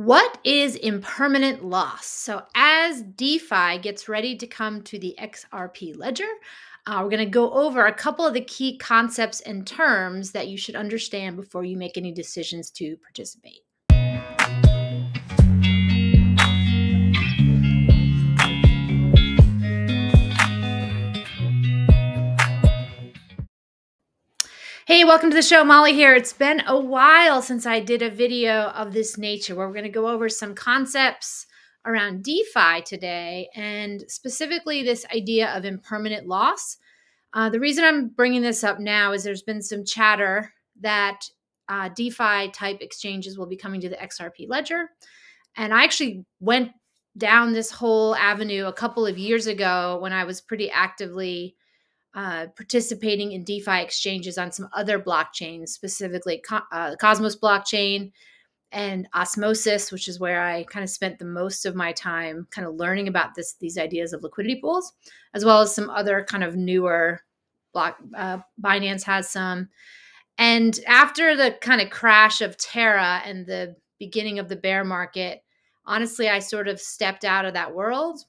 What is impermanent loss? So, as DeFi gets ready to come to the XRP ledger, uh, we're going to go over a couple of the key concepts and terms that you should understand before you make any decisions to participate. Hey, welcome to the show. Molly here. It's been a while since I did a video of this nature where we're going to go over some concepts around DeFi today and specifically this idea of impermanent loss. Uh, the reason I'm bringing this up now is there's been some chatter that uh, DeFi type exchanges will be coming to the XRP ledger. And I actually went down this whole avenue a couple of years ago when I was pretty actively uh, participating in DeFi exchanges on some other blockchains, specifically uh, Cosmos blockchain and Osmosis, which is where I kind of spent the most of my time kind of learning about this these ideas of liquidity pools, as well as some other kind of newer block. Uh, Binance has some, and after the kind of crash of Terra and the beginning of the bear market, honestly, I sort of stepped out of that world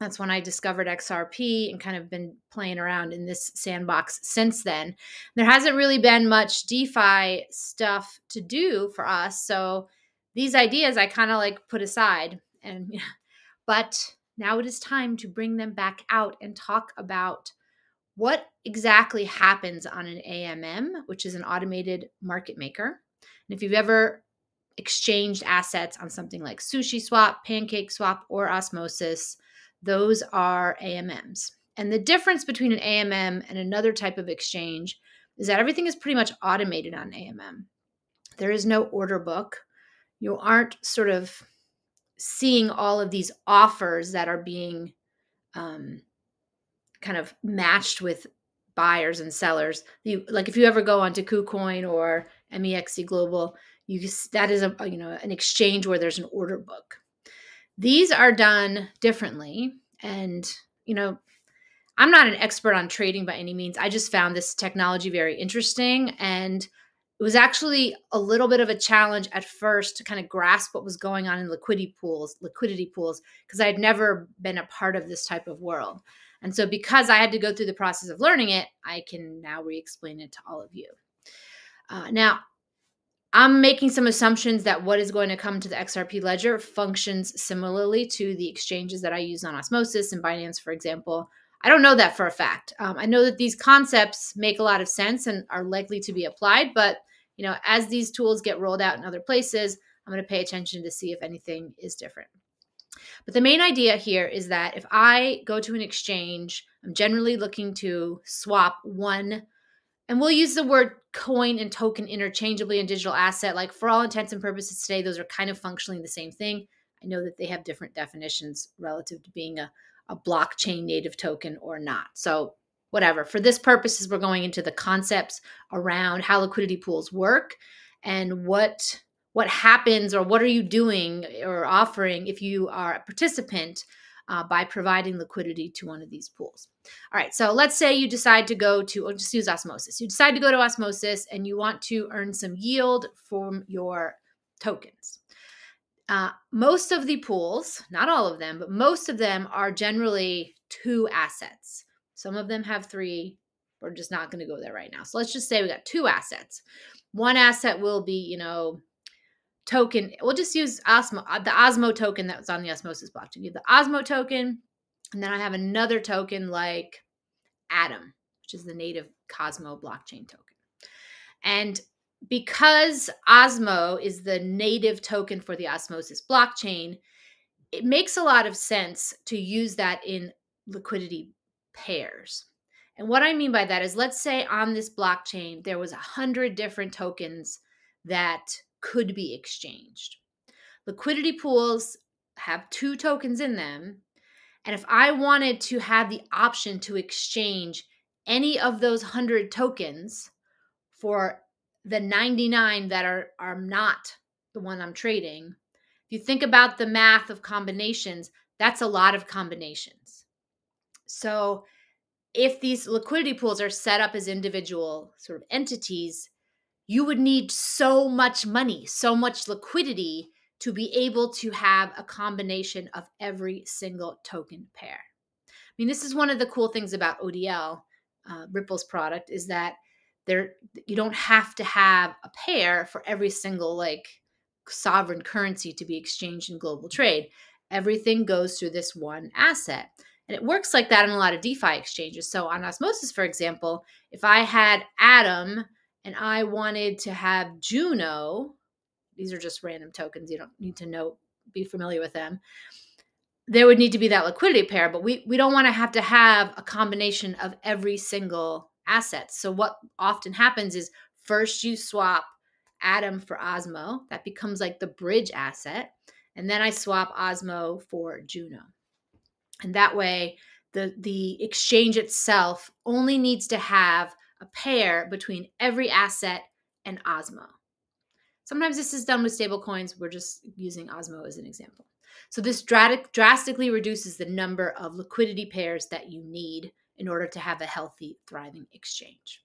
that's when I discovered XRP and kind of been playing around in this sandbox since then. There hasn't really been much DeFi stuff to do for us. So these ideas I kind of like put aside and but now it is time to bring them back out and talk about what exactly happens on an AMM, which is an automated market maker. And if you've ever exchanged assets on something like Sushi Swap, Pancake Swap, or Osmosis, those are AMMs. And the difference between an AMM and another type of exchange is that everything is pretty much automated on AMM. There is no order book. You aren't sort of seeing all of these offers that are being um, kind of matched with buyers and sellers. You, like if you ever go onto KuCoin or MEXC Global, you that is a you know an exchange where there's an order book. These are done differently. And, you know, I'm not an expert on trading by any means. I just found this technology very interesting. And it was actually a little bit of a challenge at first to kind of grasp what was going on in liquidity pools, liquidity pools, because I had never been a part of this type of world. And so, because I had to go through the process of learning it, I can now re explain it to all of you. Uh, now, I'm making some assumptions that what is going to come to the XRP ledger functions similarly to the exchanges that I use on Osmosis and Binance, for example. I don't know that for a fact. Um, I know that these concepts make a lot of sense and are likely to be applied, but you know, as these tools get rolled out in other places, I'm going to pay attention to see if anything is different. But the main idea here is that if I go to an exchange, I'm generally looking to swap one and we'll use the word coin and token interchangeably in digital asset. Like for all intents and purposes today, those are kind of functionally the same thing. I know that they have different definitions relative to being a, a blockchain native token or not. So whatever. For this purposes, we're going into the concepts around how liquidity pools work and what what happens or what are you doing or offering if you are a participant uh, by providing liquidity to one of these pools. All right, so let's say you decide to go to, or just use osmosis. You decide to go to osmosis and you want to earn some yield from your tokens. Uh, most of the pools, not all of them, but most of them are generally two assets. Some of them have three. We're just not going to go there right now. So let's just say we got two assets. One asset will be, you know, token. We'll just use Osmo, uh, the Osmo token that was on the Osmosis blockchain. You have the Osmo token, and then I have another token like Atom, which is the native Cosmo blockchain token. And because Osmo is the native token for the Osmosis blockchain, it makes a lot of sense to use that in liquidity pairs. And what I mean by that is let's say on this blockchain there was a hundred different tokens that could be exchanged. Liquidity pools have two tokens in them. And if I wanted to have the option to exchange any of those 100 tokens for the 99 that are, are not the one I'm trading, if you think about the math of combinations, that's a lot of combinations. So if these liquidity pools are set up as individual sort of entities, you would need so much money, so much liquidity to be able to have a combination of every single token pair. I mean, this is one of the cool things about ODL, uh, Ripple's product, is that there you don't have to have a pair for every single like sovereign currency to be exchanged in global trade. Everything goes through this one asset. And it works like that in a lot of DeFi exchanges. So on Osmosis, for example, if I had Atom and I wanted to have Juno, these are just random tokens. You don't need to know, be familiar with them. There would need to be that liquidity pair, but we, we don't want to have to have a combination of every single asset. So what often happens is first you swap Atom for Osmo. That becomes like the bridge asset. And then I swap Osmo for Juno. And that way the the exchange itself only needs to have a pair between every asset and Osmo. Sometimes this is done with stablecoins. We're just using Osmo as an example. So this drastically reduces the number of liquidity pairs that you need in order to have a healthy, thriving exchange.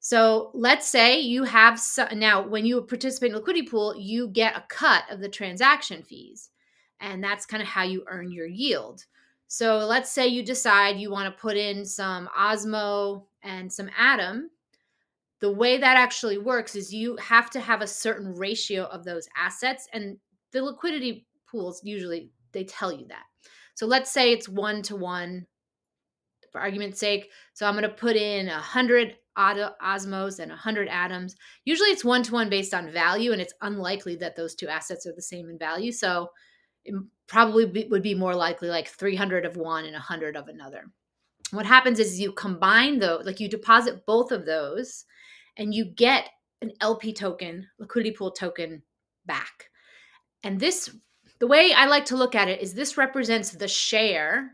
So let's say you have now when you participate in liquidity pool, you get a cut of the transaction fees, and that's kind of how you earn your yield. So let's say you decide you want to put in some Osmo and some Atom. The way that actually works is you have to have a certain ratio of those assets and the liquidity pools usually they tell you that. So let's say it's one to one for argument's sake. So i'm going to put in a hundred osmos and a hundred atoms. Usually it's one to one based on value and it's unlikely that those two assets are the same in value. So probably be, would be more likely like 300 of one and 100 of another what happens is you combine those like you deposit both of those and you get an LP token, liquidity pool token back. And this, the way I like to look at it is this represents the share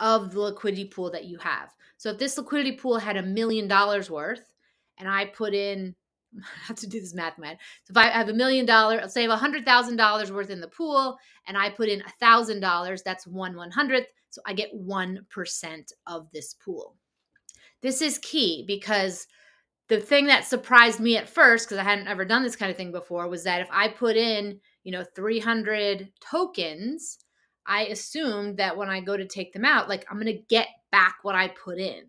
of the liquidity pool that you have. So if this liquidity pool had a million dollars worth and I put in, have to do this math, man. So if I have a million dollars, say I have a hundred thousand dollars worth in the pool and I put in a thousand dollars, that's one one hundredth. So I get 1% of this pool. This is key because the thing that surprised me at first because i hadn't ever done this kind of thing before was that if i put in you know 300 tokens i assumed that when i go to take them out like i'm going to get back what i put in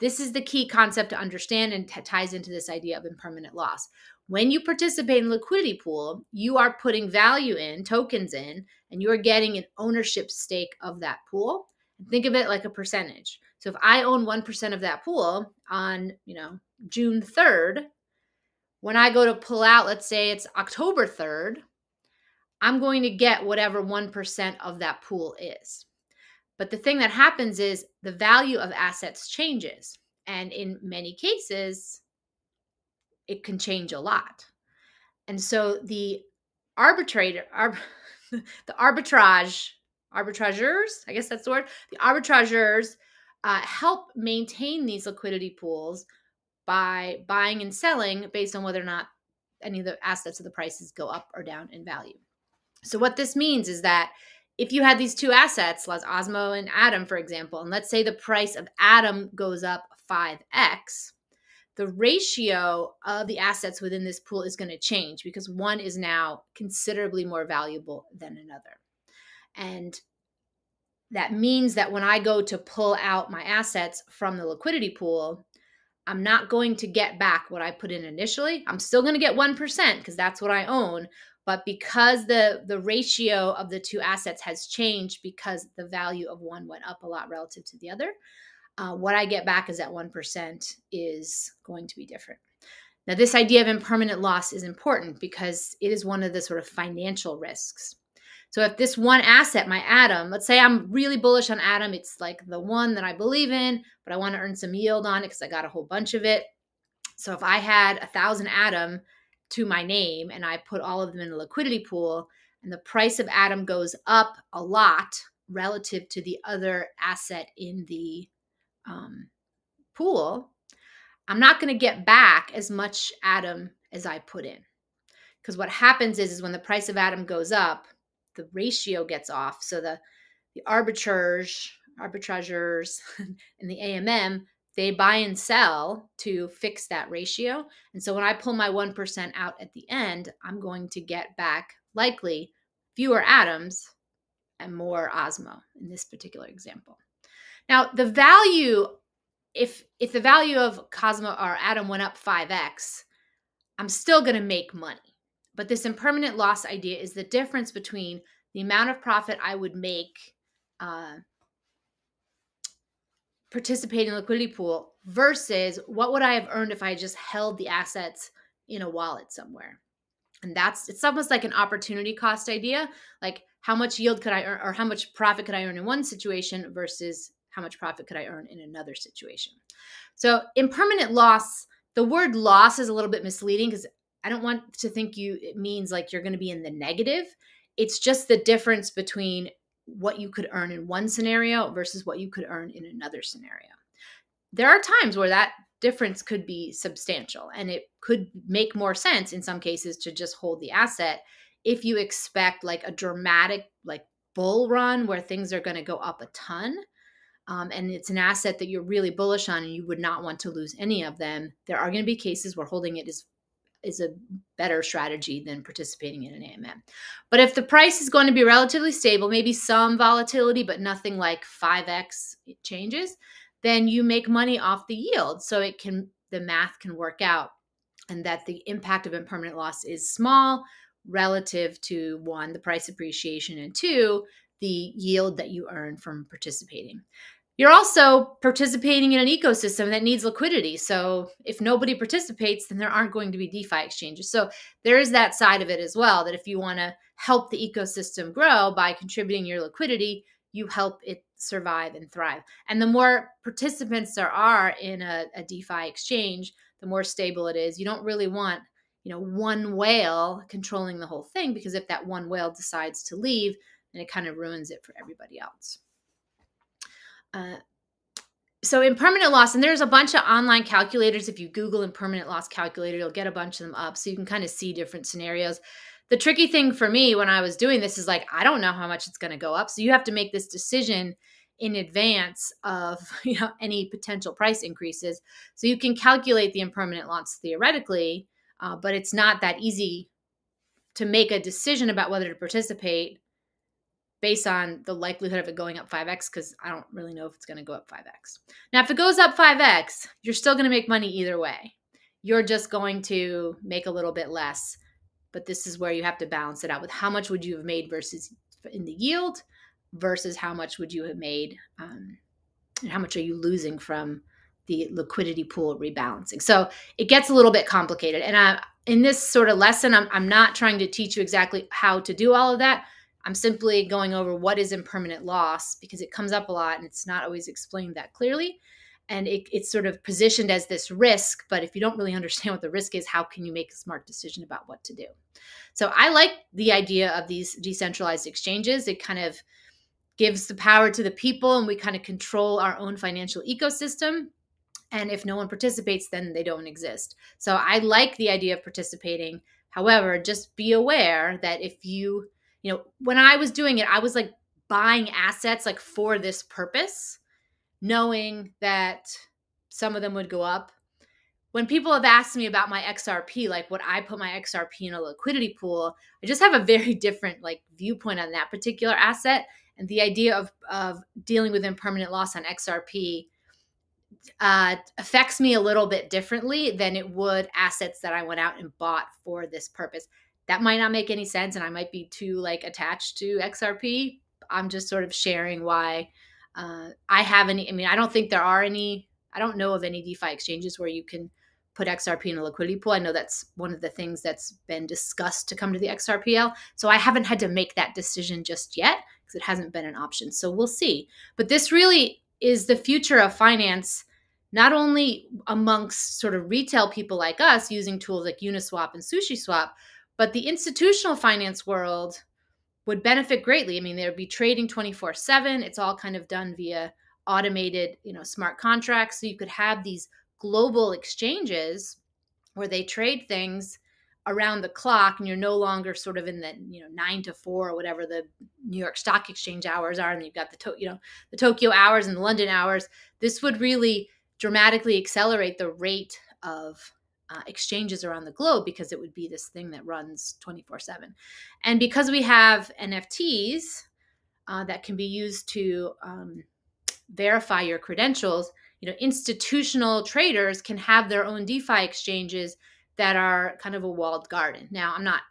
this is the key concept to understand and t- ties into this idea of impermanent loss. When you participate in liquidity pool you are putting value in tokens in and you're getting an ownership stake of that pool. Think of it like a percentage. So if i own 1% of that pool on you know June 3rd, when I go to pull out, let's say it's October 3rd, I'm going to get whatever 1% of that pool is. But the thing that happens is the value of assets changes. And in many cases, it can change a lot. And so the arbitrator, arb, the arbitrage, arbitrageurs, I guess that's the word, the arbitrageurs uh, help maintain these liquidity pools by buying and selling based on whether or not any of the assets of the prices go up or down in value. So what this means is that if you had these two assets, like Osmo and Atom, for example, and let's say the price of Atom goes up 5x, the ratio of the assets within this pool is going to change because one is now considerably more valuable than another. And that means that when I go to pull out my assets from the liquidity pool, I'm not going to get back what I put in initially. I'm still going to get 1% because that's what I own. But because the, the ratio of the two assets has changed because the value of one went up a lot relative to the other, uh, what I get back is that 1% is going to be different. Now, this idea of impermanent loss is important because it is one of the sort of financial risks. So if this one asset, my Atom, let's say I'm really bullish on Atom, it's like the one that I believe in, but I want to earn some yield on it because I got a whole bunch of it. So if I had a thousand Atom to my name and I put all of them in a liquidity pool and the price of Atom goes up a lot relative to the other asset in the um, pool, I'm not going to get back as much Atom as I put in. Because what happens is, is when the price of Atom goes up, the ratio gets off. So the the arbitrage, arbitrageurs and the AMM, they buy and sell to fix that ratio. And so when I pull my 1% out at the end, I'm going to get back likely fewer atoms and more osmo in this particular example. Now, the value, if if the value of Cosmo or atom went up 5x, I'm still going to make money. But this impermanent loss idea is the difference between the amount of profit I would make uh, participating in liquidity pool versus what would I have earned if I just held the assets in a wallet somewhere. And that's it's almost like an opportunity cost idea. Like how much yield could I earn or how much profit could I earn in one situation versus how much profit could I earn in another situation. So impermanent loss, the word loss is a little bit misleading because I don't want to think you it means like you're going to be in the negative. It's just the difference between what you could earn in one scenario versus what you could earn in another scenario. There are times where that difference could be substantial and it could make more sense in some cases to just hold the asset if you expect like a dramatic like bull run where things are going to go up a ton um, and it's an asset that you're really bullish on and you would not want to lose any of them there are going to be cases where holding it is is a better strategy than participating in an AMM. But if the price is going to be relatively stable, maybe some volatility, but nothing like 5x changes, then you make money off the yield. So it can, the math can work out and that the impact of impermanent loss is small relative to one, the price appreciation, and two, the yield that you earn from participating. You're also participating in an ecosystem that needs liquidity. So if nobody participates, then there aren't going to be DeFi exchanges. So there is that side of it as well that if you want to help the ecosystem grow by contributing your liquidity, you help it survive and thrive. And the more participants there are in a, a DeFi exchange, the more stable it is. You don't really want, you know, one whale controlling the whole thing because if that one whale decides to leave, then it kind of ruins it for everybody else. Uh, so impermanent loss, and there's a bunch of online calculators. If you Google impermanent loss calculator, you'll get a bunch of them up so you can kind of see different scenarios. The tricky thing for me when I was doing this is like, I don't know how much it's going to go up. So you have to make this decision in advance of you know any potential price increases. So you can calculate the impermanent loss theoretically, uh, but it's not that easy to make a decision about whether to participate based on the likelihood of it going up 5x because I don't really know if it's going to go up 5x. Now, if it goes up 5x, you're still going to make money either way. You're just going to make a little bit less. But this is where you have to balance it out with how much would you have made versus in the yield versus how much would you have made um, and how much are you losing from the liquidity pool rebalancing. So it gets a little bit complicated. And I, in this sort of lesson, I'm, I'm not trying to teach you exactly how to do all of that. I'm simply going over what is impermanent loss because it comes up a lot and it's not always explained that clearly. And it, it's sort of positioned as this risk, but if you don't really understand what the risk is, how can you make a smart decision about what to do? So I like the idea of these decentralized exchanges. It kind of gives the power to the people and we kind of control our own financial ecosystem. And if no one participates, then they don't exist. So I like the idea of participating. However, just be aware that if you you know, when I was doing it, I was like buying assets like for this purpose, knowing that some of them would go up. When people have asked me about my XRP, like would I put my XRP in a liquidity pool, I just have a very different like viewpoint on that particular asset. And the idea of of dealing with impermanent loss on XRP uh, affects me a little bit differently than it would assets that I went out and bought for this purpose that might not make any sense and I might be too like attached to XRP. I'm just sort of sharing why uh, I have any. I mean, I don't think there are any. I don't know of any DeFi exchanges where you can put XRP in a liquidity pool. I know that's one of the things that's been discussed to come to the XRPL. So I haven't had to make that decision just yet because it hasn't been an option. So we'll see. But this really is the future of finance, not only amongst sort of retail people like us using tools like Uniswap and SushiSwap, but the institutional finance world would benefit greatly. I mean, there would be trading 24 7. It's all kind of done via automated, you know, smart contracts. So you could have these global exchanges where they trade things around the clock and you're no longer sort of in the you know nine to four or whatever the new york stock exchange hours are and you've got the to- you know the tokyo hours and the london hours this would really dramatically accelerate the rate of uh, exchanges around the globe because it would be this thing that runs 24 7. And because we have NFTs uh, that can be used to um, verify your credentials, you know, institutional traders can have their own DeFi exchanges that are kind of a walled garden. Now, I'm not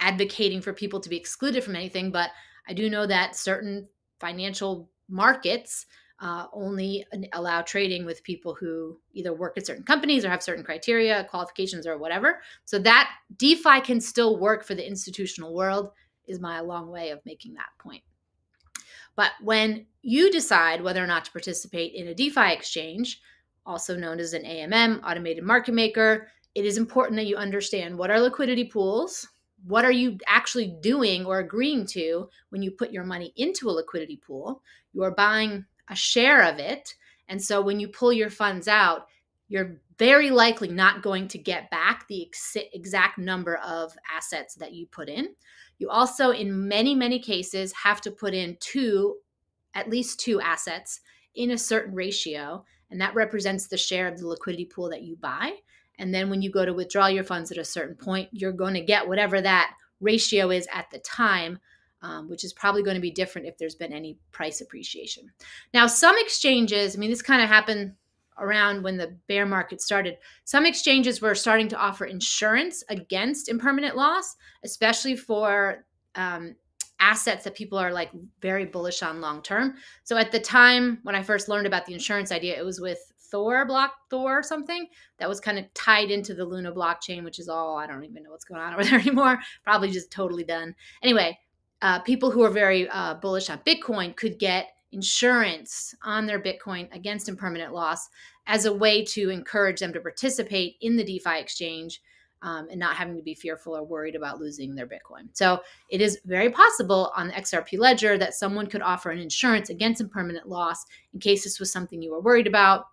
advocating for people to be excluded from anything, but I do know that certain financial markets uh, only allow trading with people who either work at certain companies or have certain criteria, qualifications, or whatever. So that DeFi can still work for the institutional world, is my long way of making that point. But when you decide whether or not to participate in a DeFi exchange, also known as an AMM, automated market maker, it is important that you understand what are liquidity pools, what are you actually doing or agreeing to when you put your money into a liquidity pool? You are buying a share of it. And so when you pull your funds out, you're very likely not going to get back the ex- exact number of assets that you put in. You also, in many, many cases, have to put in two, at least two assets in a certain ratio. And that represents the share of the liquidity pool that you buy. And then when you go to withdraw your funds at a certain point, you're going to get whatever that ratio is at the time, um, which is probably going to be different if there's been any price appreciation. Now, some exchanges, I mean, this kind of happened around when the bear market started. Some exchanges were starting to offer insurance against impermanent loss, especially for um, assets that people are like very bullish on long term. So at the time when I first learned about the insurance idea, it was with Thor block Thor or something that was kind of tied into the Luna blockchain, which is all I don't even know what's going on over there anymore. Probably just totally done. Anyway, uh, people who are very uh, bullish on Bitcoin could get insurance on their Bitcoin against impermanent loss as a way to encourage them to participate in the DeFi exchange um, and not having to be fearful or worried about losing their Bitcoin. So it is very possible on the XRP ledger that someone could offer an insurance against impermanent loss in case this was something you were worried about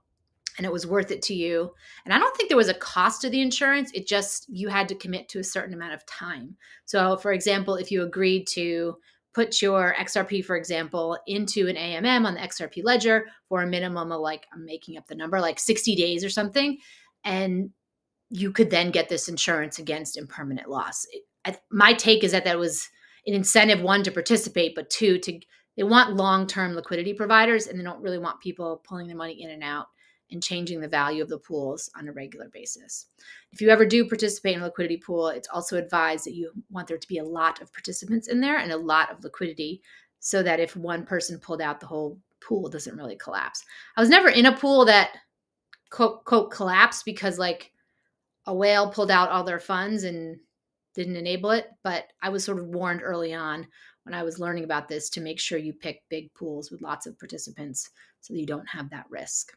and it was worth it to you. And I don't think there was a cost to the insurance. It just, you had to commit to a certain amount of time. So, for example, if you agreed to put your XRP, for example, into an AMM on the XRP ledger for a minimum of like, I'm making up the number, like 60 days or something. And you could then get this insurance against impermanent loss. It, my take is that that was an incentive one to participate, but two to they want long term liquidity providers and they don't really want people pulling their money in and out and changing the value of the pools on a regular basis. If you ever do participate in a liquidity pool, it's also advised that you want there to be a lot of participants in there and a lot of liquidity so that if one person pulled out, the whole pool doesn't really collapse. I was never in a pool that quote, quote collapsed because like a whale pulled out all their funds and didn't enable it, but I was sort of warned early on when I was learning about this to make sure you pick big pools with lots of participants so that you don't have that risk.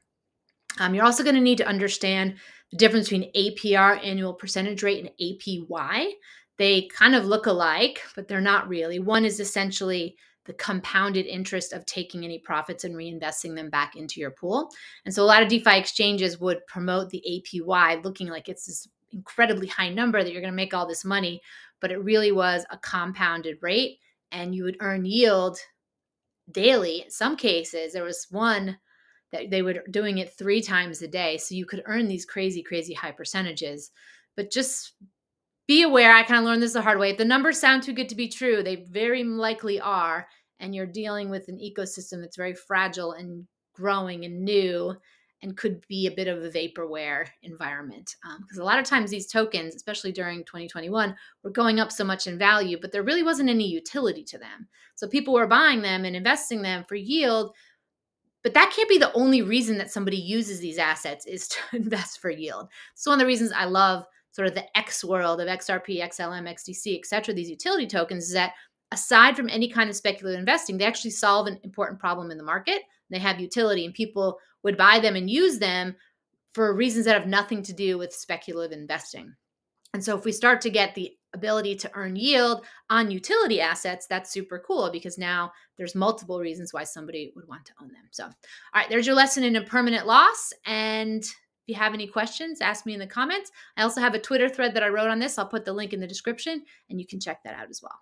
Um, you're also going to need to understand the difference between APR, annual percentage rate, and APY. They kind of look alike, but they're not really. One is essentially the compounded interest of taking any profits and reinvesting them back into your pool. And so a lot of DeFi exchanges would promote the APY looking like it's this incredibly high number that you're going to make all this money, but it really was a compounded rate and you would earn yield daily. In some cases, there was one that they were doing it three times a day. So you could earn these crazy, crazy high percentages. But just be aware, I kind of learned this the hard way. If the numbers sound too good to be true, they very likely are. And you're dealing with an ecosystem that's very fragile and growing and new and could be a bit of a vaporware environment. Because um, a lot of times these tokens, especially during 2021, were going up so much in value, but there really wasn't any utility to them. So people were buying them and investing them for yield, but that can't be the only reason that somebody uses these assets is to invest for yield. So one of the reasons I love sort of the X world of XRP, XLM, XDC, et cetera, these utility tokens is that aside from any kind of speculative investing, they actually solve an important problem in the market. They have utility and people would buy them and use them for reasons that have nothing to do with speculative investing. And so if we start to get the ability to earn yield on utility assets, that's super cool because now there's multiple reasons why somebody would want to own them. So, all right, there's your lesson in impermanent loss. And if you have any questions, ask me in the comments. I also have a Twitter thread that I wrote on this. I'll put the link in the description and you can check that out as well.